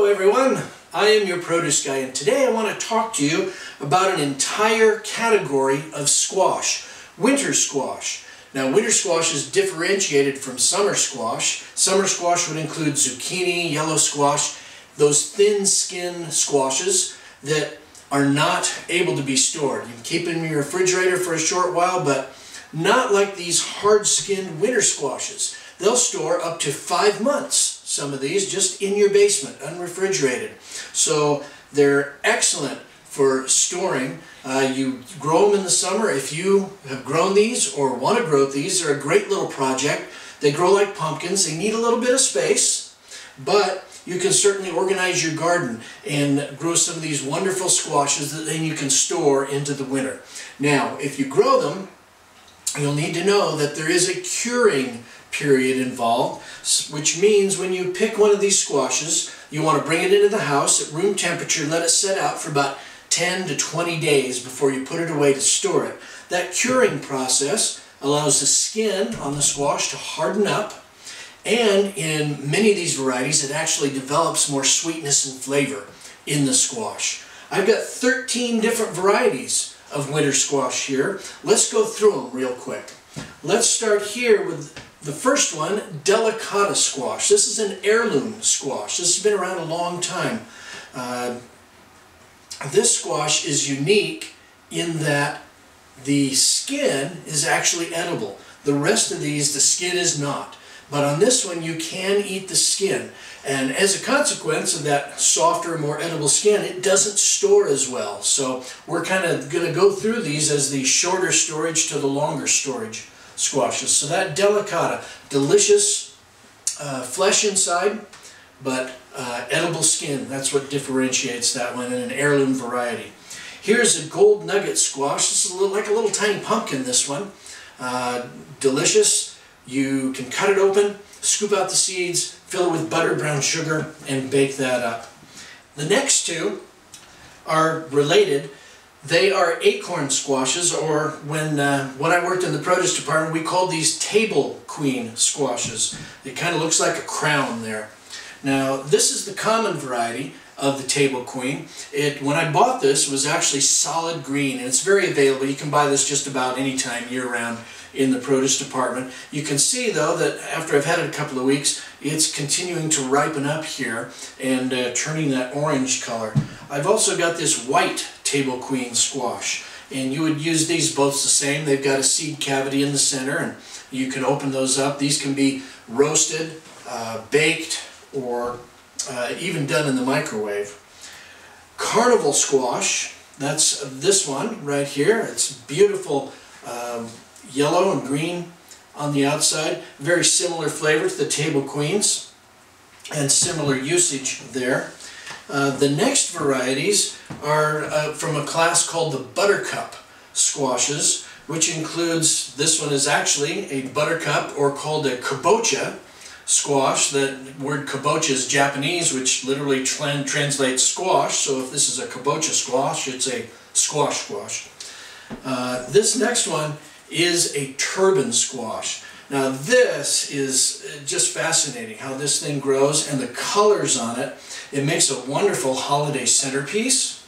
Hello everyone, I am your produce guy and today I want to talk to you about an entire category of squash, winter squash. Now winter squash is differentiated from summer squash. Summer squash would include zucchini, yellow squash, those thin skin squashes that are not able to be stored. You can keep them in your refrigerator for a short while but not like these hard-skinned winter squashes. They'll store up to five months some of these just in your basement, unrefrigerated. So they're excellent for storing. Uh, you grow them in the summer. If you have grown these or want to grow these, they're a great little project. They grow like pumpkins. They need a little bit of space, but you can certainly organize your garden and grow some of these wonderful squashes that then you can store into the winter. Now, if you grow them, you'll need to know that there is a curing period involved, which means when you pick one of these squashes, you want to bring it into the house at room temperature, let it set out for about 10 to 20 days before you put it away to store it. That curing process allows the skin on the squash to harden up, and in many of these varieties, it actually develops more sweetness and flavor in the squash. I've got 13 different varieties of winter squash here. Let's go through them real quick. Let's start here with the first one, delicata squash. This is an heirloom squash. This has been around a long time. Uh, this squash is unique in that the skin is actually edible. The rest of these, the skin is not. But on this one, you can eat the skin. And as a consequence of that softer, more edible skin, it doesn't store as well. So we're kind of going to go through these as the shorter storage to the longer storage squashes. So that delicata, delicious uh, flesh inside, but uh, edible skin. That's what differentiates that one in an heirloom variety. Here's a gold nugget squash. This is a little, like a little tiny pumpkin, this one. Uh, delicious. You can cut it open, scoop out the seeds, fill it with butter, brown sugar, and bake that up. The next two are related they are acorn squashes, or when, uh, when I worked in the produce department, we called these table queen squashes. It kind of looks like a crown there. Now, this is the common variety of the table queen. It, when I bought this, was actually solid green, and it's very available. You can buy this just about any time year-round in the produce department. You can see, though, that after I've had it a couple of weeks, it's continuing to ripen up here and uh, turning that orange color. I've also got this white table queen squash. And you would use these both the same. They've got a seed cavity in the center and you can open those up. These can be roasted, uh, baked, or uh, even done in the microwave. Carnival squash, that's this one right here. It's beautiful uh, yellow and green on the outside. Very similar flavor to the table queens and similar usage there. Uh, the next varieties are uh, from a class called the buttercup squashes, which includes, this one is actually a buttercup or called a kabocha squash. The word kabocha is Japanese, which literally tra translates squash. So if this is a kabocha squash, it's a squash squash. Uh, this next one is a turban squash. Now this is just fascinating how this thing grows and the colors on it. It makes a wonderful holiday centerpiece.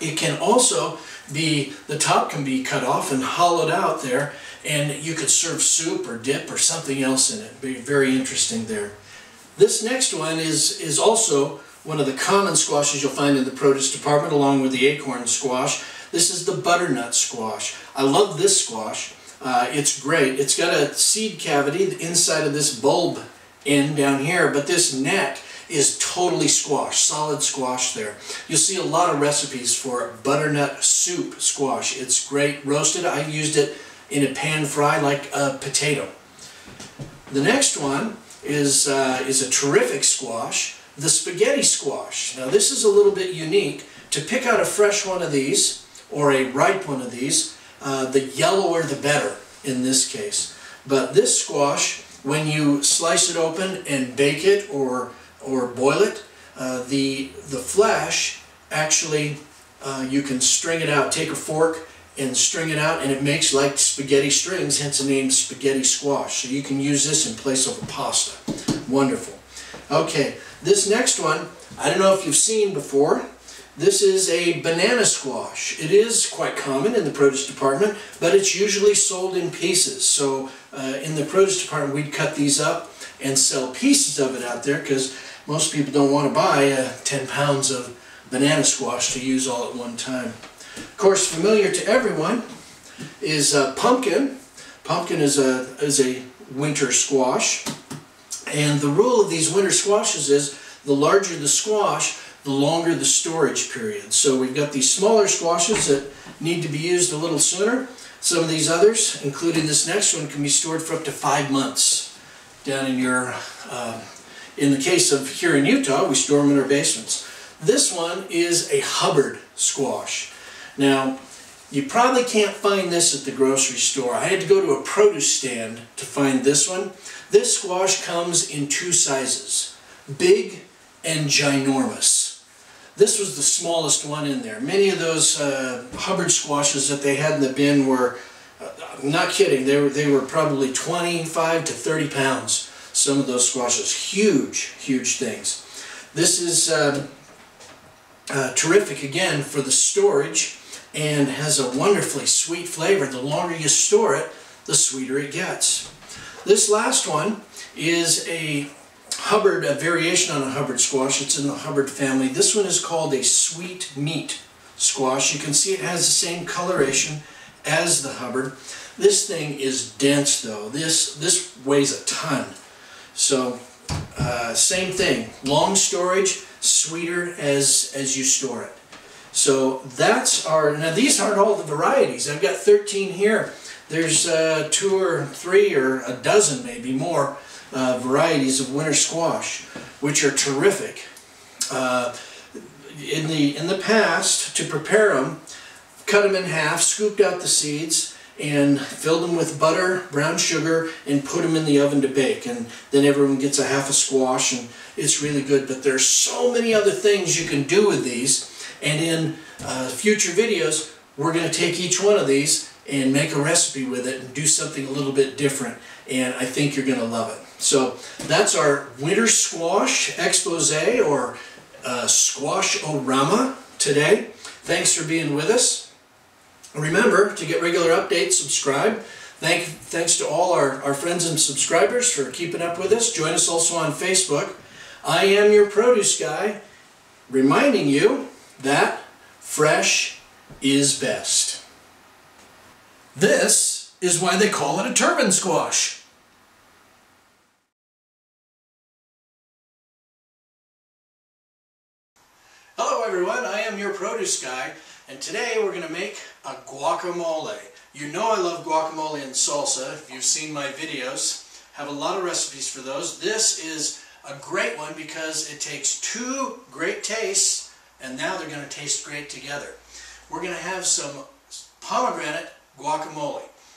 It can also be, the top can be cut off and hollowed out there and you could serve soup or dip or something else in it. Be very interesting there. This next one is, is also one of the common squashes you'll find in the produce department along with the acorn squash. This is the butternut squash. I love this squash. Uh, it's great. It's got a seed cavity inside of this bulb end down here, but this neck is totally squash, solid squash there. You'll see a lot of recipes for butternut soup squash. It's great roasted. I've used it in a pan fry like a potato. The next one is, uh, is a terrific squash, the spaghetti squash. Now this is a little bit unique. To pick out a fresh one of these, or a ripe one of these, uh, the yellower the better in this case. But this squash, when you slice it open and bake it or, or boil it, uh, the, the flesh actually, uh, you can string it out, take a fork and string it out and it makes like spaghetti strings, hence the name spaghetti squash. So you can use this in place of a pasta. Wonderful. Okay, this next one I don't know if you've seen before, this is a banana squash. It is quite common in the produce department, but it's usually sold in pieces. So uh, in the produce department, we'd cut these up and sell pieces of it out there because most people don't want to buy uh, 10 pounds of banana squash to use all at one time. Of course, familiar to everyone is uh, pumpkin. Pumpkin is a, is a winter squash. And the rule of these winter squashes is the larger the squash, the longer the storage period. So we've got these smaller squashes that need to be used a little sooner. Some of these others, including this next one, can be stored for up to five months down in your, uh, in the case of here in Utah, we store them in our basements. This one is a Hubbard squash. Now, you probably can't find this at the grocery store. I had to go to a produce stand to find this one. This squash comes in two sizes, big and ginormous. This was the smallest one in there. Many of those uh, Hubbard squashes that they had in the bin were, uh, not kidding, they were, they were probably 25 to 30 pounds. Some of those squashes, huge, huge things. This is uh, uh, terrific again for the storage and has a wonderfully sweet flavor. The longer you store it, the sweeter it gets. This last one is a Hubbard, a variation on a Hubbard squash. It's in the Hubbard family. This one is called a sweet meat squash. You can see it has the same coloration as the Hubbard. This thing is dense though. This, this weighs a ton. So uh, same thing, long storage, sweeter as, as you store it. So that's our, now these aren't all the varieties. I've got 13 here. There's uh, two or three or a dozen maybe more uh, varieties of winter squash, which are terrific. Uh, in the in the past, to prepare them, cut them in half, scooped out the seeds, and filled them with butter, brown sugar, and put them in the oven to bake. And then everyone gets a half a squash, and it's really good. But there's so many other things you can do with these. And in uh, future videos, we're going to take each one of these and make a recipe with it and do something a little bit different. And I think you're going to love it. So that's our winter squash expose or uh, squash-orama today. Thanks for being with us. Remember, to get regular updates, subscribe. Thank, thanks to all our, our friends and subscribers for keeping up with us. Join us also on Facebook. I am your produce guy, reminding you that fresh is best. This is why they call it a turban squash. Hello everyone, I am your produce guy and today we're going to make a guacamole. You know I love guacamole and salsa. If you've seen my videos, have a lot of recipes for those. This is a great one because it takes two great tastes and now they're going to taste great together. We're going to have some pomegranate guacamole.